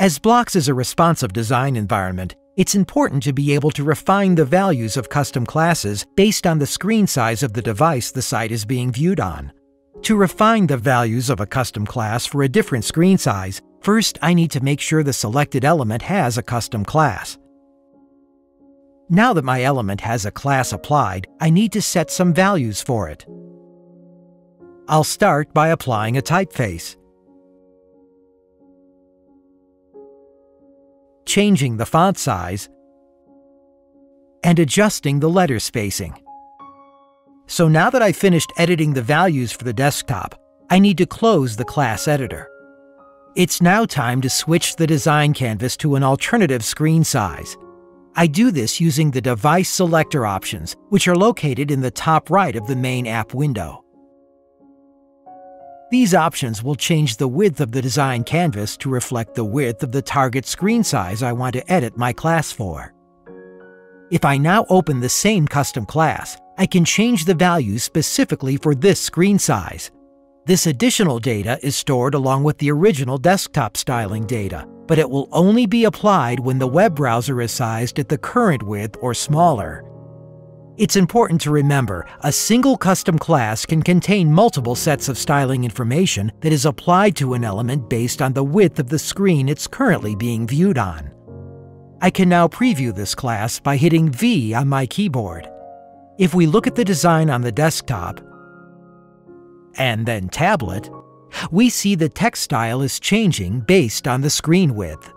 As Blocs is a responsive design environment, it's important to be able to refine the values of custom classes based on the screen size of the device the site is being viewed on. To refine the values of a custom class for a different screen size, first I need to make sure the selected element has a custom class. Now that my element has a class applied, I need to set some values for it. I'll start by applying a typeface. Changing the font size, and adjusting the letter spacing. So now that I've finished editing the values for the desktop, I need to close the class editor. It's now time to switch the design canvas to an alternative screen size. I do this using the device selector options, which are located in the top right of the main app window. These options will change the width of the design canvas to reflect the width of the target screen size I want to edit my class for. If I now open the same custom class, I can change the values specifically for this screen size. This additional data is stored along with the original desktop styling data, but it will only be applied when the web browser is sized at the current width or smaller. It's important to remember, a single custom class can contain multiple sets of styling information that is applied to an element based on the width of the screen it's currently being viewed on. I can now preview this class by hitting V on my keyboard. If we look at the design on the desktop, and then tablet, we see the text style is changing based on the screen width.